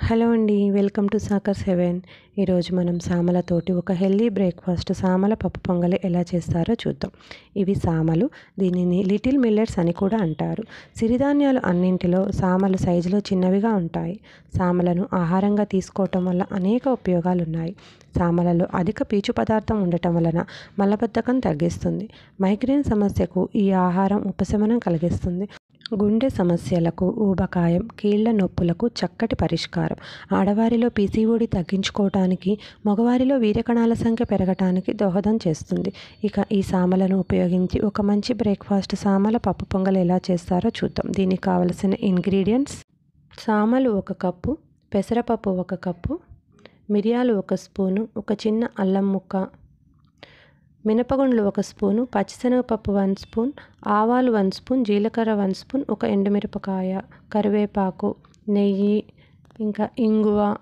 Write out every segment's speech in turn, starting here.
Hello అండి welcome to soccer seven. ఈరోజు మనం సామలతోటి ఒక హెల్దీ బ్రేక్ఫాస్ట్ సామల పప్పు పొంగలి ఎలా చేస్తారో చూద్దాం. ఇవి సామలు దీనిని లిటిల్ మిల్లెట్స్ అని కూడా అంటారు. సిరిధాన్యాలు అన్నింటిలో సామలు సైజులో చిన్నవిగా ఉంటాయి. సామలను ఆహారంగా తీసుకోవటం వల్ల అనేక ఉపయోగాలు ఉన్నాయి సామలలో అధిక పీచు పదార్థం ఉండటం వలన మలబద్ధకం తగ్గిస్తుంది. మైగ్రేన్ సమస్యకు ఈ ఆహారం ఉపశమనం కలిగిస్తుంది. గుండె సమస్యలకు ఊబకాయం కీళ్ళ నొప్పులకు చక్కటి పరిష్కారం. ఆడవారిలో పీసీఓడి తగ్గించుకోవటానికి మగవారిలో వీర్యకణాల సంఖ్య పెరగటానికి దోహదం చేస్తుంది. ఇక ఈ సామలను ఉపయోగించి ఒక మంచి బ్రేక్ఫాస్ట్ సామల పప్పు పొంగల్ ఎలా చేస్తారో చూద్దాం. దీనికి కావలసిన ఇంగ్రీడియంట్స్? సామలు ఒక కప్పు పెసరపప్పు ఒక కప్పు మిరియాలు ఒక స్పూను ఒక చిన్న అల్లం ముక్క మినపగుండ్లు ఒక స్పూను పచ్చిశనగపప్పు వన్ స్పూన్ ఆవాలు వన్ స్పూన్ జీలకర్ర వన్ స్పూన్ ఒక ఎండుమిరపకాయ కరివేపాకు నెయ్యి ఇంకా ఇంగువ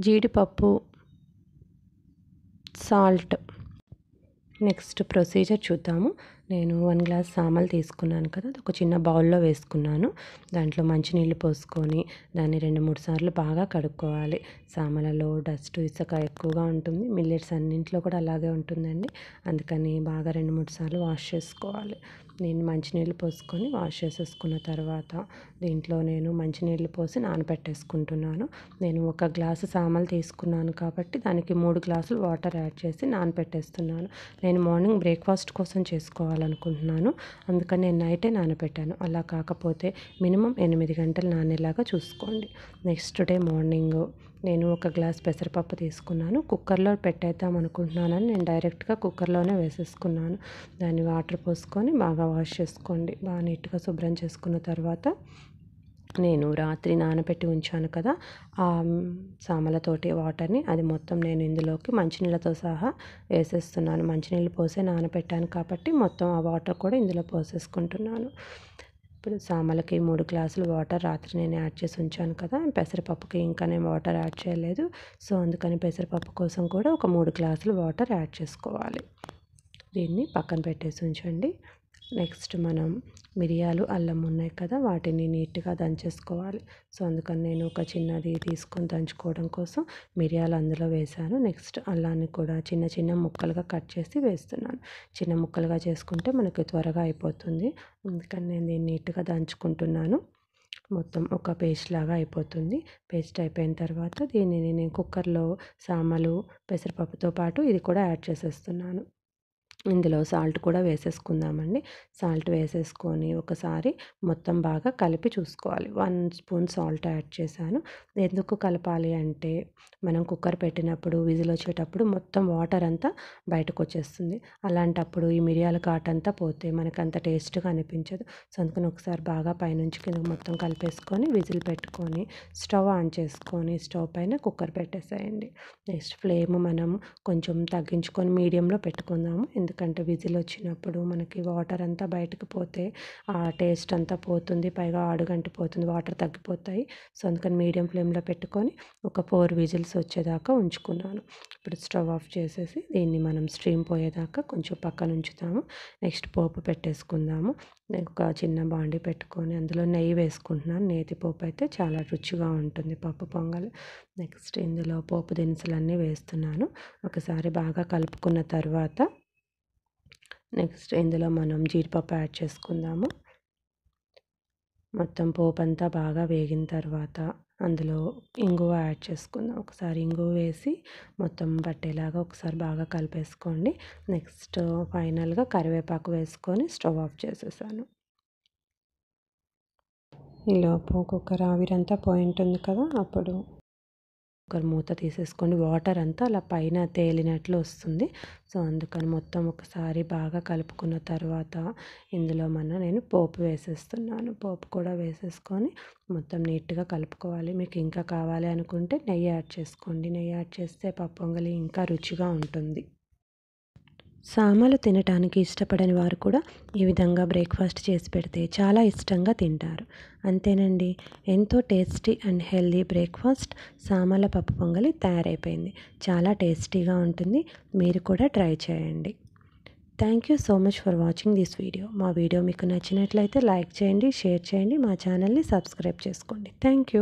జీడిపప్పు సాల్ట్. నెక్స్ట్ ప్రొసీజర్ చూద్దాము. నేను వన్ గ్లాస్ సామలు తీసుకున్నాను కదా అది ఒక చిన్న బౌల్లో వేసుకున్నాను. దాంట్లో మంచినీళ్ళు పోసుకొని దాన్ని రెండు మూడు సార్లు బాగా కడుక్కోవాలి. సామలలో డస్ట్ ఇసుక ఎక్కువగా ఉంటుంది. మిల్లెట్స్ అన్నింటిలో కూడా అలాగే ఉంటుందండి. అందుకని బాగా రెండు మూడు సార్లు వాష్ చేసుకోవాలి. నేను మంచినీళ్ళు పోసుకొని వాష్ చేసేసుకున్న తర్వాత దీంట్లో నేను మంచినీళ్ళు పోసి నానబెట్టేసుకుంటున్నాను నేను ఒక గ్లాసు సామలు తీసుకున్నాను కాబట్టి దానికి మూడు గ్లాసులు వాటర్ యాడ్ చేసి నానబెట్టేస్తున్నాను నేను మార్నింగ్ బ్రేక్ఫాస్ట్ కోసం చేసుకోవాలి. చేసుకోవాలనుకుంటున్నాను అందుకని నేను నైటే నానబెట్టాను. అలా కాకపోతే మినిమం ఎనిమిది గంటలు నానేలాగా చూసుకోండి. నెక్స్ట్ డే మార్నింగ్ నేను ఒక గ్లాస్ పెసరపప్పు తీసుకున్నాను. కుక్కర్లో పెట్టేద్దాం అనుకుంటున్నానని నేను డైరెక్ట్గా కుక్కర్లోనే వేసేసుకున్నాను. దాన్ని వాటర్ పోసుకొని బాగా వాష్ చేసుకోండి. బాగా నీట్గా శుభ్రం చేసుకున్న తర్వాత నేను రాత్రి నానబెట్టి ఉంచాను కదా ఆ సామలతోటి వాటర్ని అది మొత్తం నేను ఇందులోకి మంచినీళ్ళతో సహా వేసేస్తున్నాను. మంచినీళ్ళు పోసే నానబెట్టాను కాబట్టి మొత్తం ఆ వాటర్ కూడా ఇందులో పోసేసుకుంటున్నాను. ఇప్పుడు సామలకి మూడు గ్లాసులు వాటర్ రాత్రి నేను యాడ్ చేసి ఉంచాను కదా పెసరపప్పుకి ఇంకా నేను వాటర్ యాడ్ చేయలేదు. సో అందుకని పెసరపప్పు కోసం కూడా ఒక మూడు గ్లాసులు వాటర్ యాడ్ చేసుకోవాలి. దీన్ని పక్కన పెట్టేసి ఉంచండి. నెక్స్ట్ మనం మిరియాలు అల్లం ఉన్నాయి కదా వాటిని నీట్గా దంచేసుకోవాలి. సో అందుకని నేను ఒక చిన్నది తీసుకొని దంచుకోవడం కోసం మిరియాలు అందులో వేసాను నెక్స్ట్ అల్లాన్ని కూడా చిన్న చిన్న ముక్కలుగా కట్ చేసి వేస్తున్నాను. చిన్న ముక్కలుగా చేసుకుంటే మనకి త్వరగా అయిపోతుంది. అందుకని నేను దీన్ని నీట్గా దంచుకుంటున్నాను. మొత్తం ఒక పేస్ట్ లాగా అయిపోతుంది. పేస్ట్ అయిపోయిన తర్వాత దీనిని నేను కుక్కర్లో సామలు పెసరపప్పుతో పాటు ఇది కూడా యాడ్ చేసేస్తున్నాను. ఇందులో సాల్ట్ కూడా వేసేసుకుందామండి. సాల్ట్ వేసేసుకొని ఒకసారి మొత్తం బాగా కలిపి చూసుకోవాలి. వన్ స్పూన్ సాల్ట్ యాడ్ చేశాను. ఎందుకు కలపాలి అంటే మనం కుక్కర్ పెట్టినప్పుడు విజిల్ వచ్చేటప్పుడు మొత్తం వాటర్ అంతా బయటకు వచ్చేస్తుంది అలాంటప్పుడు ఈ మిరియాల ఘాట్ అంతా పోతే మనకు అంత టేస్ట్గా అనిపించదు. సో అందుకని ఒకసారి బాగా పైనుంచి కింద మొత్తం కలిపేసుకొని విజిల్ పెట్టుకొని స్టవ్ ఆన్ చేసుకొని స్టవ్ పైన కుక్కర్ పెట్టేసేయండి. నెక్స్ట్ ఫ్లేమ్ మనం కొంచెం తగ్గించుకొని మీడియంలో పెట్టుకుందాము. ఎందుకంటే విజిల్ వచ్చినప్పుడు మనకి వాటర్ అంతా బయటకు పోతే ఆ టేస్ట్ అంతా పోతుంది పైగా అడుగంటి పోతుంది వాటర్ తగ్గిపోతాయి. సో అందుకని మీడియం ఫ్లేమ్లో పెట్టుకొని ఒక ఫోర్ విజిల్స్ వచ్చేదాకా ఉంచుకున్నాను. ఇప్పుడు స్టవ్ ఆఫ్ చేసేసి దీన్ని మనం స్ట్రీమ్ పోయేదాకా కొంచెం పక్కన ఉంచుతాము. నెక్స్ట్ పోపు పెట్టేసుకుందాము. ఒక చిన్న బాండి పెట్టుకొని అందులో నెయ్యి వేసుకుంటున్నాను. నేతి పోపు అయితే చాలా రుచిగా ఉంటుంది పప్పు పొంగల్. నెక్స్ట్ ఇందులో పోపు దినుసులన్నీ వేస్తున్నాను. ఒకసారి బాగా కలుపుకున్న తర్వాత నెక్స్ట్ ఇందులో మనం జీడిపప్పు యాడ్ చేసుకుందాము. మొత్తం పోపు అంతా బాగా వేగిన తర్వాత అందులో ఇంగువ యాడ్ చేసుకుందాం. ఒకసారి ఇంగువ వేసి మొత్తం పట్టేలాగా ఒకసారి బాగా కలిపేసుకోండి. నెక్స్ట్ ఫైనల్గా కరివేపాకు వేసుకొని స్టవ్ ఆఫ్ చేసేసాను. ఈలోపు కుక్కర్ ఆవిరంతా పోయి ఉంటుంది కదా అప్పుడు ఒకసారి మూత తీసేసుకోండి వాటర్ అంతా అలా పైన తేలినట్లు వస్తుంది. సో అందుకని మొత్తం ఒకసారి బాగా కలుపుకున్న తర్వాత ఇందులో మన నేను పోపు వేసేస్తున్నాను. పోపు కూడా వేసేసుకొని మొత్తం నీట్గా కలుపుకోవాలి. మీకు ఇంకా కావాలి అనుకుంటే నెయ్యి యాడ్ చేసుకోండి. నెయ్యి యాడ్ చేస్తే పప్పొంగలి ఇంకా రుచిగా ఉంటుంది. సామలు తినటానికి ఇష్టపడని వారు కూడా ఈ విధంగా బ్రేక్ఫాస్ట్ చేసి పెడితే చాలా ఇష్టంగా తింటారు. అంతేనండి. ఎంతో టేస్టీ అండ్ హెల్దీ బ్రేక్ఫాస్ట్ సామల పప్పు పొంగలి తయారైపోయింది. చాలా టేస్టీగా ఉంటుంది. మీరు కూడా ట్రై చేయండి. Thank you so much for watching this video. మా వీడియో మీకు నచ్చినట్లయితే లైక్ చేయండి షేర్ చేయండి మా ఛానల్ని సబ్స్క్రైబ్ చేసుకోండి. Thank you.